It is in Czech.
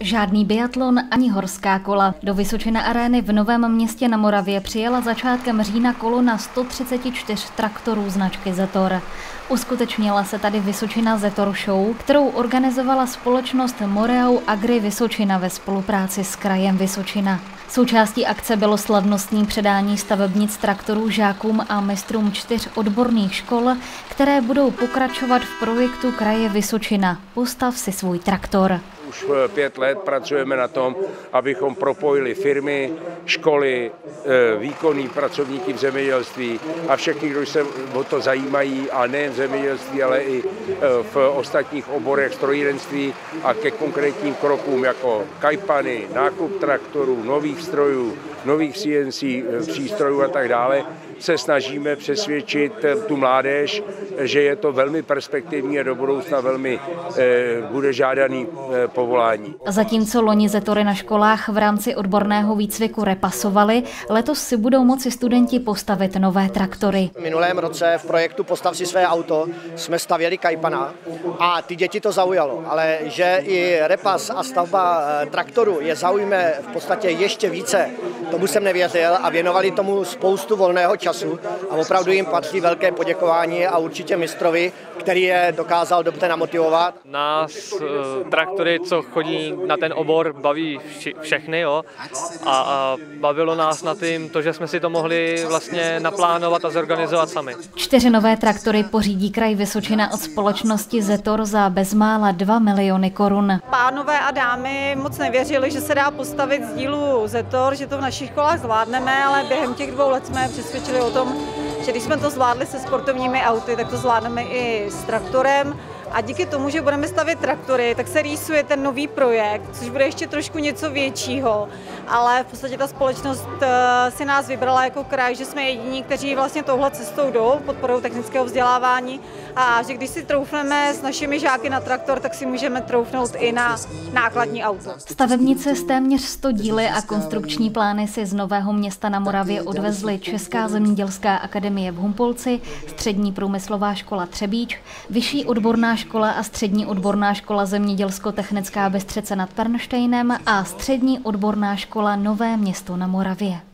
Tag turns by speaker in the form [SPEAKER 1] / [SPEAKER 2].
[SPEAKER 1] Žádný biatlon ani horská kola. Do Vysočina arény v Novém městě na Moravě přijela začátkem října kolona 134 traktorů značky Zetor. Uskutečnila se tady Vysočina Zetor Show, kterou organizovala společnost Moreau Agri Vysočina ve spolupráci s krajem Vysočina. Součástí akce bylo slavnostní předání stavebnic traktorů žákům a mistrům čtyř odborných škol, které budou pokračovat v projektu kraje Vysočina. Postav si svůj traktor.
[SPEAKER 2] Už pět let pracujeme na tom, abychom propojili firmy, školy, e, výkonní pracovníky v zemědělství a všechny, kdo se o to zajímají, a nejen v zemědělství, ale i e, v ostatních oborech strojírenství a ke konkrétním krokům jako kajpany, nákup traktorů, nových strojů, nových CNC e, přístrojů a tak dále, se snažíme přesvědčit tu mládež, že je to velmi perspektivní a do budoucna velmi bude žádaný povolání.
[SPEAKER 1] Zatímco loni zetory na školách v rámci odborného výcviku repasovali, letos si budou moci studenti postavit nové traktory.
[SPEAKER 3] V minulém roce v projektu Postav si své auto jsme stavěli kajpana a ty děti to zaujalo, ale že i repas a stavba eh, traktoru je zaujme v podstatě ještě více, tomu jsem nevěřil a věnovali tomu spoustu volného času a opravdu jim patří velké poděkování a určitě mistrovi, který je dokázal dobře namotivovat.
[SPEAKER 4] Nás uh, traktory, co chodí na ten obor, baví vši, všechny jo? A, a bavilo nás na tím to, že jsme si to mohli vlastně naplánovat a zorganizovat sami.
[SPEAKER 1] Čtyři nové traktory pořídí kraj Vysočina od společnosti Zetor za bezmála 2 miliony korun.
[SPEAKER 5] Pánové a dámy moc nevěřili, že se dá postavit z dílu Zetor, že to v našich školách zvládneme, ale během těch dvou let jsme přesvědčili o tom, že když jsme to zvládli se sportovními auty, tak to zvládneme i s traktorem. A díky tomu, že budeme stavět traktory, tak se rýsuje ten nový projekt, což bude ještě trošku něco většího. Ale v podstatě ta společnost eh, si nás vybrala jako kraj, že jsme jediní, kteří vlastně touhle cestou jdou, podporou technického vzdělávání a že když si troufneme s našimi žáky na traktor, tak si můžeme troufnout i na nákladní auto.
[SPEAKER 1] Stavebnice z téměř 100 díly a konstrukční plány si z Nového města na Moravě odvezly Česká zemědělská akademie v Humpolci, Střední průmyslová škola Třebíč, Vyšší odborná škola a Střední odborná škola zemědělsko-technická Bystřece nad Pernštejnem a Střední odborná škola Nové město na Moravě.